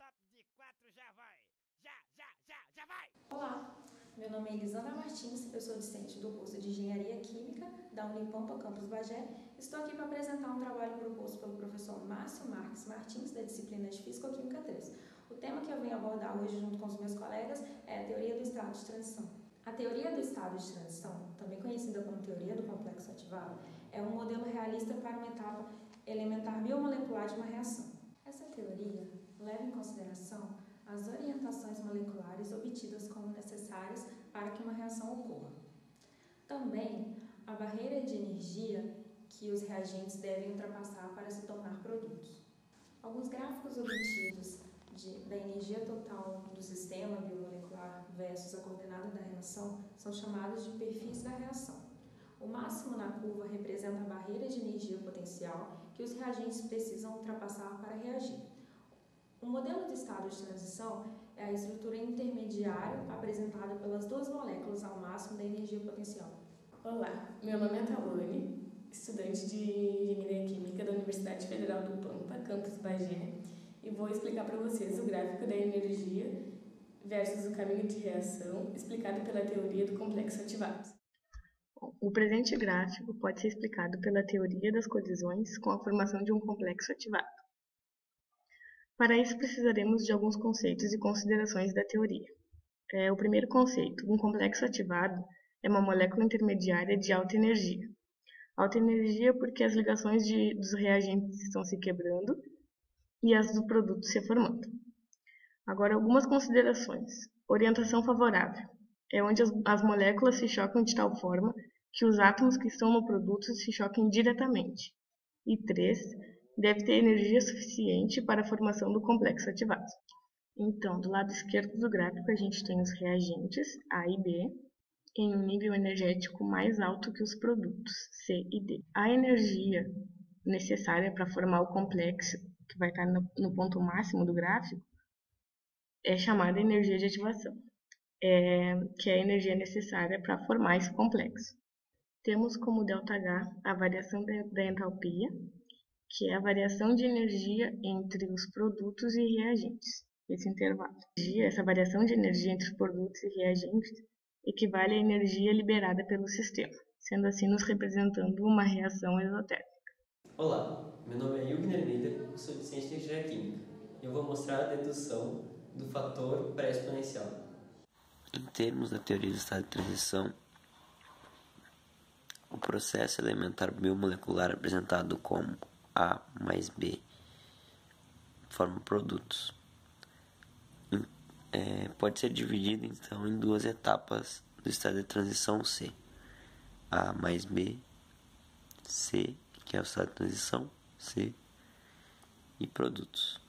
top de quatro já vai. Já, já, já, já vai. Olá, meu nome é Elisandra Martins, eu sou discente do curso de Engenharia Química da Unipampa Campus Bagé. Estou aqui para apresentar um trabalho proposto pelo professor Márcio Marques Martins, da disciplina de Físico-Química 3. O tema que eu venho abordar hoje junto com os meus colegas é a teoria do estado de transição. A teoria do estado de transição, também conhecida como teoria do complexo ativado, é um modelo realista para uma etapa elementar biomolecular de uma reação. Essa teoria leva em consideração as orientações moleculares obtidas como necessárias para que uma reação ocorra. Também a barreira de energia que os reagentes devem ultrapassar para se tornar produtos. Alguns gráficos obtidos de, da energia total do sistema biomolecular versus a coordenada da reação são chamados de perfis da reação. O máximo na curva representa a barreira de energia potencial que os reagentes precisam ultrapassar para reagir. O modelo de estado de transição é a estrutura intermediária apresentada pelas duas moléculas ao máximo da energia potencial. Olá, meu nome é Talone, estudante de Engenharia Química da Universidade Federal do Pampa, campus Bagé, e vou explicar para vocês o gráfico da energia versus o caminho de reação explicado pela teoria do complexo ativado. O presente gráfico pode ser explicado pela teoria das colisões com a formação de um complexo ativado. Para isso, precisaremos de alguns conceitos e considerações da teoria. É, o primeiro conceito, um complexo ativado, é uma molécula intermediária de alta energia. Alta energia porque as ligações de, dos reagentes estão se quebrando e as do produto se formando. Agora, algumas considerações. Orientação favorável é onde as, as moléculas se chocam de tal forma que os átomos que estão no produto se choquem diretamente. E 3 deve ter energia suficiente para a formação do complexo ativado. Então, do lado esquerdo do gráfico, a gente tem os reagentes A e B em um nível energético mais alto que os produtos C e D. A energia necessária para formar o complexo, que vai estar no, ponto máximo do gráfico, é chamada energia de ativação, é, que é a energia necessária para formar esse complexo. Temos como ΔH a variação da entalpia, que é a variação de energia entre os produtos e reagentes, esse intervalo. Essa variação de energia entre os produtos e reagentes equivale à energia liberada pelo sistema, sendo assim nos representando uma reação exotérmica. Olá, meu nome é Yugner Miller, sou docente de engenharia química e eu vou mostrar a dedução do fator pré-exponencial. Em termos da teoria do estado de transição, o processo elementar biomolecular apresentado como a mais B forma produtos. É, pode ser dividido então em duas etapas do estado de transição C. A mais B, C, que é o estado de transição, C, e produtos.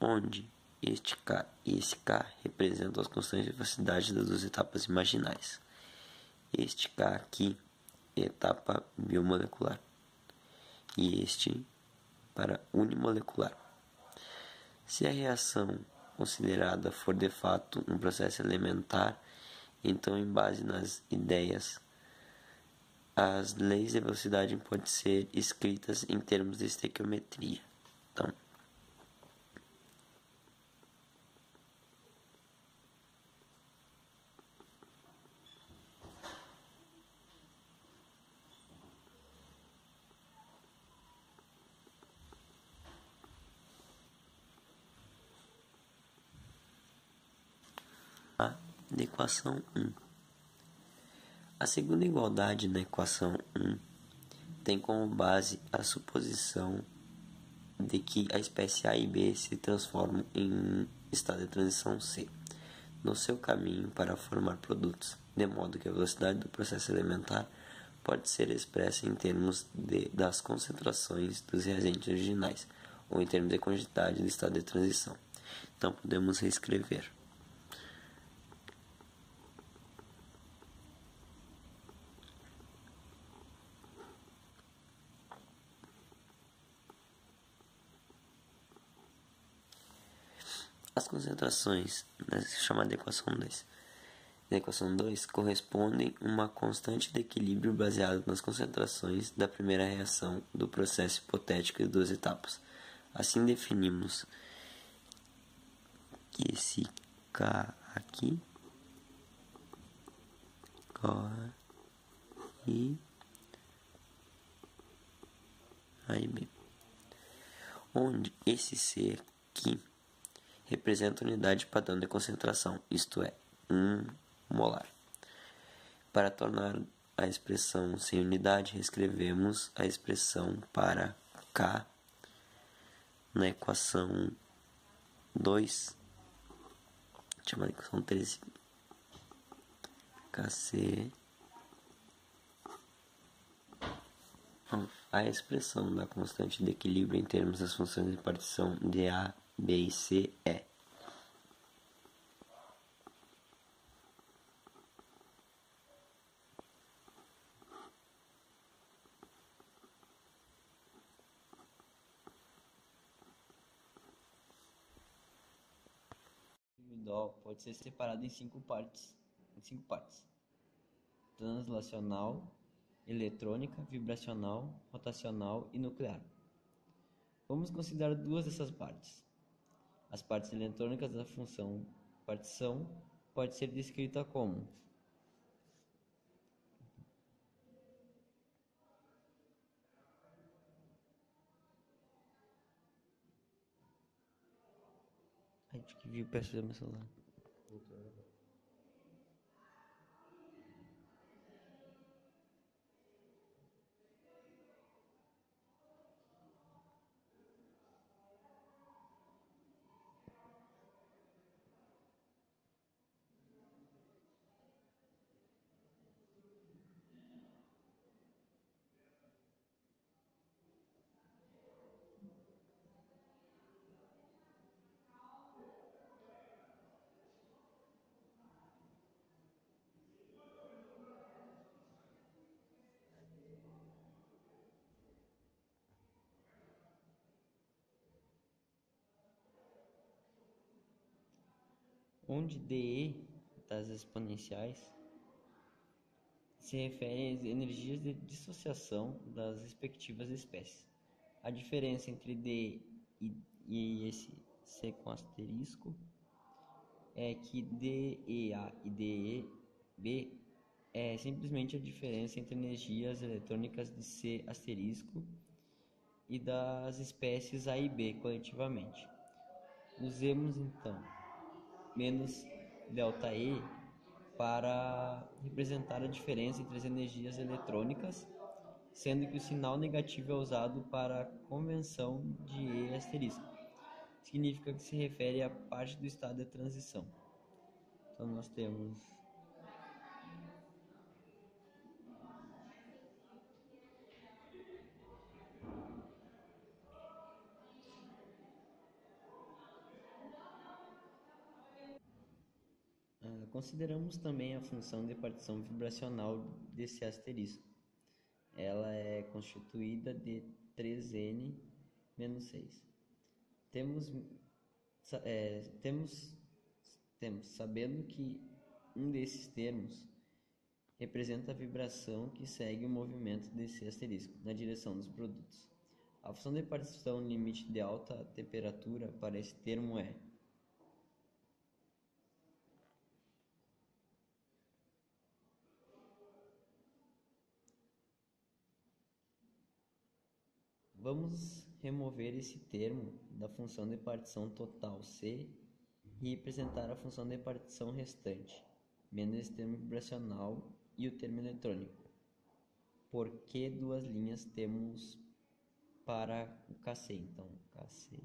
Onde este K e esse K representam as constantes de velocidade das duas etapas imaginais. Este K aqui é a etapa biomolecular e este para unimolecular. Se a reação considerada for de fato um processo elementar, então, em base nas ideias, as leis de velocidade podem ser escritas em termos de estequiometria. Então, da equação 1. A segunda igualdade na equação 1 tem como base a suposição de que a espécie A e B se transformam em estado de transição C no seu caminho para formar produtos, de modo que a velocidade do processo elementar pode ser expressa em termos de, das concentrações dos reagentes originais ou em termos de quantidade do estado de transição. Então podemos reescrever. As concentrações na chamada equação 2 na equação 2 correspondem uma constante de equilíbrio baseada nas concentrações da primeira reação do processo hipotético de duas etapas. Assim definimos que esse K aqui corre A e B. Onde esse C aqui representa a unidade padrão de concentração, isto é, 1 molar. Para tornar a expressão sem unidade, reescrevemos a expressão para K na equação 2, chamada equação 13. KC. A expressão da constante de equilíbrio em termos das funções de partição de A, B e C individual pode ser separado em cinco partes, em cinco partes: translacional, eletrônica, vibracional, rotacional e nuclear. Vamos considerar duas dessas partes. As partes eletrônicas da função partição pode ser descrita como A gente que viu perto do meu celular. Onde dE das exponenciais se refere às energias de dissociação das respectivas espécies. A diferença entre D e esse C com asterisco é que DEA e DEB é simplesmente a diferença entre energias eletrônicas de C asterisco e das espécies A e B coletivamente. Usemos então menos ΔE para representar a diferença entre as energias eletrônicas, sendo que o sinal negativo é usado para a convenção de E asterisco. Significa que se refere à parte do estado de transição. Então nós temos Consideramos também a função de partição vibracional desse asterisco. Ela é constituída de 3n menos 6. Temos, é, temos, temos, sabendo que um desses termos representa a vibração que segue o movimento desse asterisco na direção dos produtos. A função de partição limite de alta temperatura para esse termo é Vamos remover esse termo da função de partição total C e representar a função de partição restante, menos esse termo vibracional e o termo eletrônico. Por que duas linhas temos para o KC? Então, KC.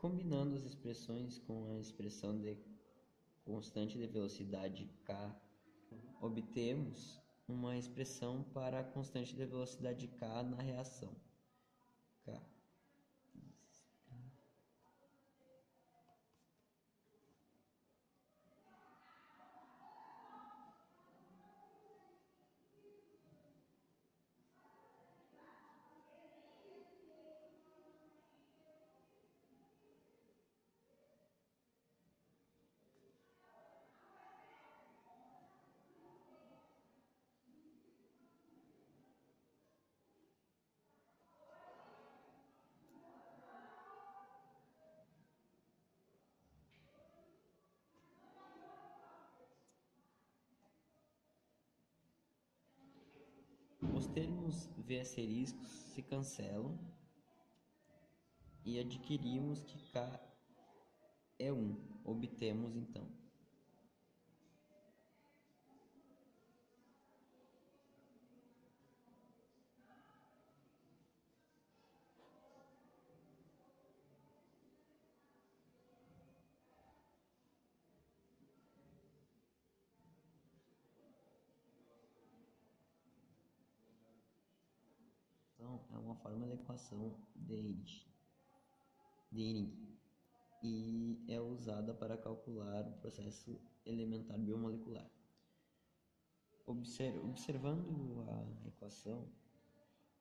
Combinando as expressões com a expressão de constante de velocidade k, obtemos uma expressão para a constante de velocidade k na reação. K. Os termos V asteriscos se cancelam e adquirimos que K é 1. Obtemos então Então, é uma forma da equação de Hering, de Hering e é usada para calcular o processo elementar biomolecular. Obser- observando a equação,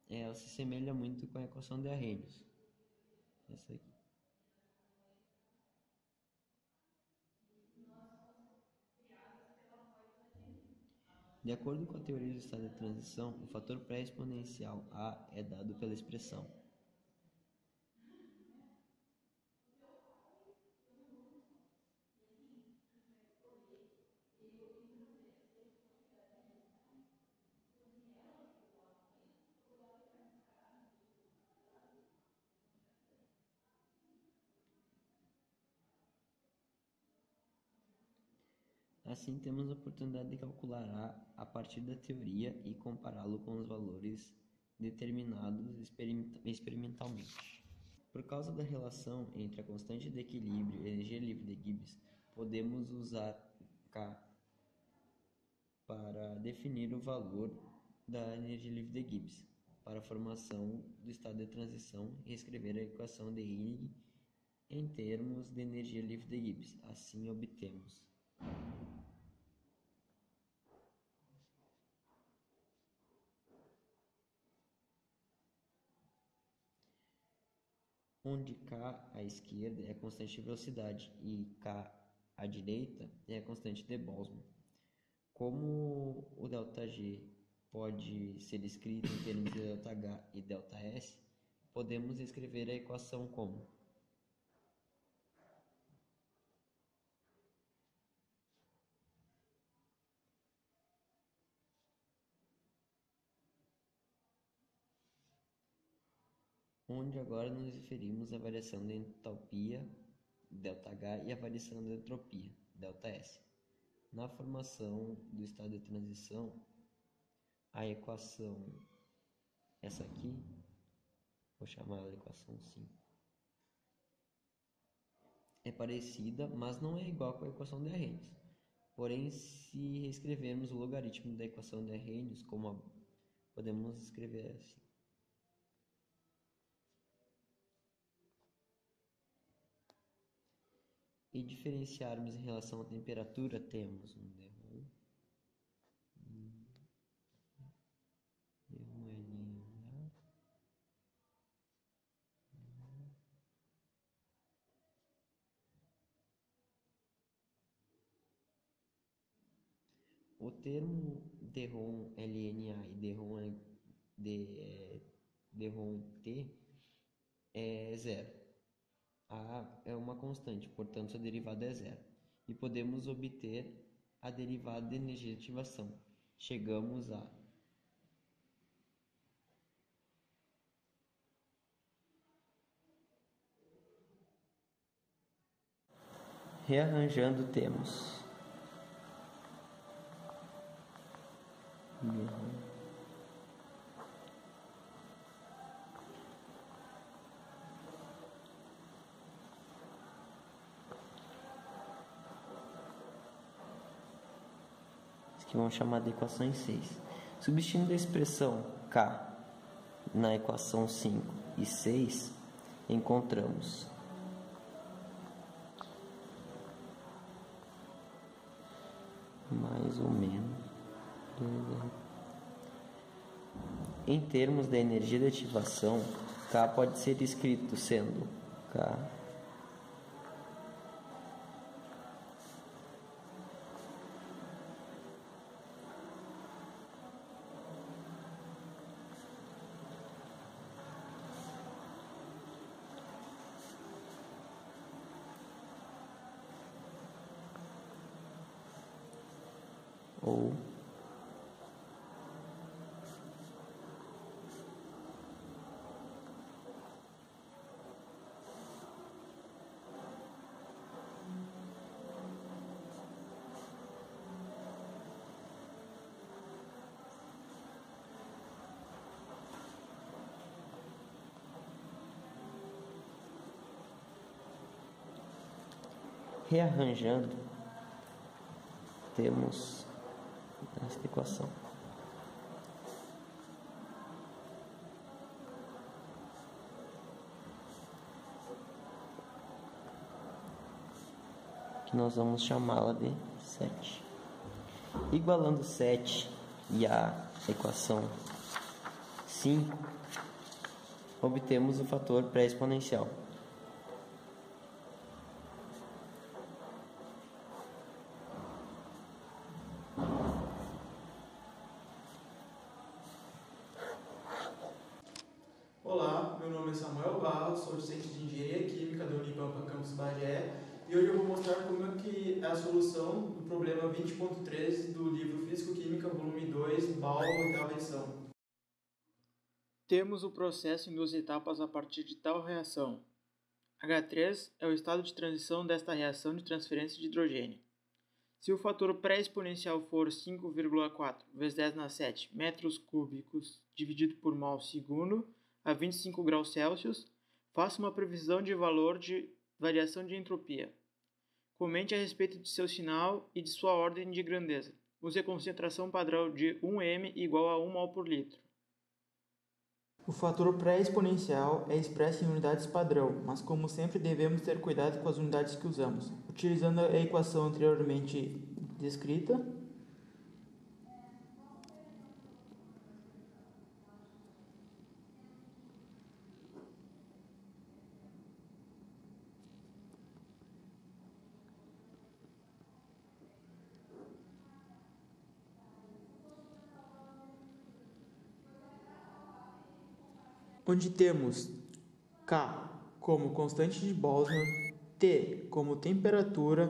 ela se semelha muito com a equação de Arrhenius. Essa aqui. De acordo com a teoria do estado de transição, o fator pré-exponencial A é dado pela expressão Assim, temos a oportunidade de calcular A a partir da teoria e compará-lo com os valores determinados experimenta- experimentalmente. Por causa da relação entre a constante de equilíbrio e a energia livre de Gibbs, podemos usar K para definir o valor da energia livre de Gibbs para a formação do estado de transição e escrever a equação de Hering em termos de energia livre de Gibbs. Assim, obtemos onde K à esquerda é a constante de velocidade e K à direita é a constante de Boltzmann. Como o ΔG pode ser escrito em termos de ΔH e ΔS, podemos escrever a equação como onde agora nos referimos à variação da entalpia, ΔH, e à variação da entropia, ΔS. Na formação do estado de transição, a equação, essa aqui, vou chamar ela de equação 5, é parecida, mas não é igual com a equação de Arrhenius. Porém, se reescrevermos o logaritmo da equação de Arrhenius, como a, podemos escrever assim. E diferenciarmos em relação à temperatura, temos um D1, um. D1 LNA, o termo DROM LNA e DROM, D, DROM T é zero. A é uma constante, portanto, sua derivada é zero. E podemos obter a derivada de energia de ativação. Chegamos a rearranjando temos que vamos chamar de equação em 6. Substituindo a expressão K na equação 5 e 6, encontramos mais ou menos em termos da energia de ativação, K pode ser escrito sendo K ou rearranjando temos esta equação. Que nós vamos chamá-la de 7. Igualando 7 e a equação 5, obtemos o fator pré-exponencial. Olá, meu nome é Samuel Barros, sou docente de Engenharia Química da Unipampa Campus Bagé e hoje eu vou mostrar como é que é a solução do problema 20.3 do livro Físico-Química, volume 2, BAL, oitava edição. Temos o processo em duas etapas a partir de tal reação. H3 é o estado de transição desta reação de transferência de hidrogênio. Se o fator pré-exponencial for 5,4 vezes 10 na 7 metros cúbicos dividido por mol segundo a 25 graus Celsius, faça uma previsão de valor de variação de entropia. Comente a respeito de seu sinal e de sua ordem de grandeza. Use a concentração padrão de 1m igual a 1 mol por litro. O fator pré-exponencial é expresso em unidades padrão, mas como sempre devemos ter cuidado com as unidades que usamos. Utilizando a equação anteriormente descrita, onde temos K como constante de Boltzmann, T como temperatura,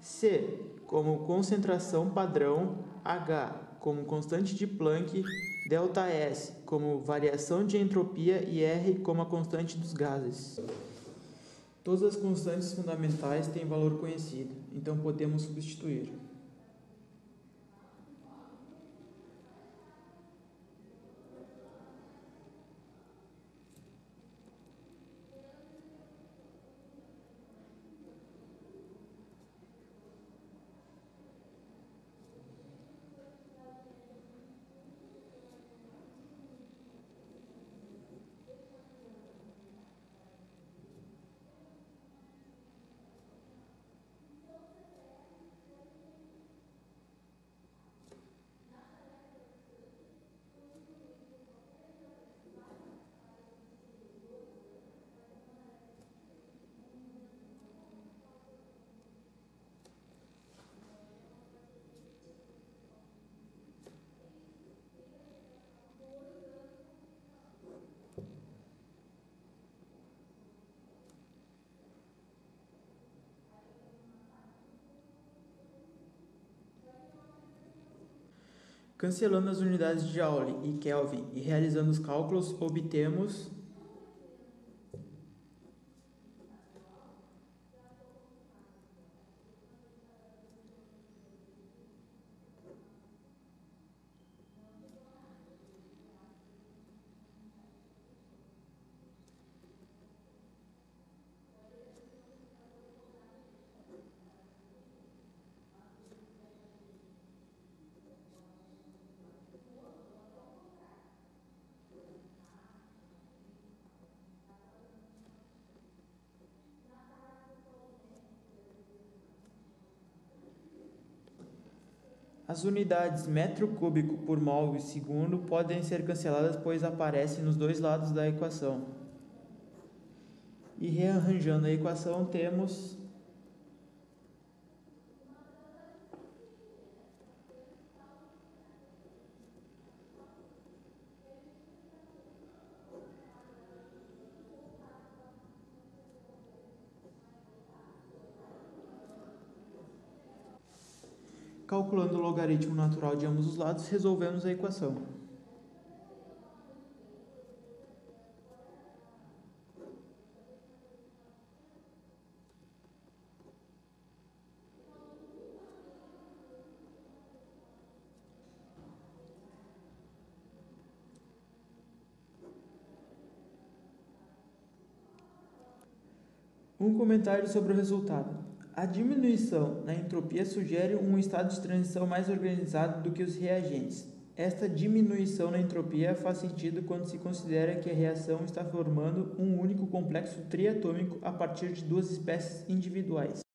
C como concentração padrão, H como constante de Planck, ΔS como variação de entropia e R como a constante dos gases. Todas as constantes fundamentais têm valor conhecido, então podemos substituir. Cancelando as unidades de Joule e Kelvin e realizando os cálculos, obtemos As unidades metro cúbico por mol e segundo podem ser canceladas pois aparecem nos dois lados da equação. E rearranjando a equação temos Calculando o logaritmo natural de ambos os lados, resolvemos a equação. Um comentário sobre o resultado. A diminuição na entropia sugere um estado de transição mais organizado do que os reagentes. Esta diminuição na entropia faz sentido quando se considera que a reação está formando um único complexo triatômico a partir de duas espécies individuais.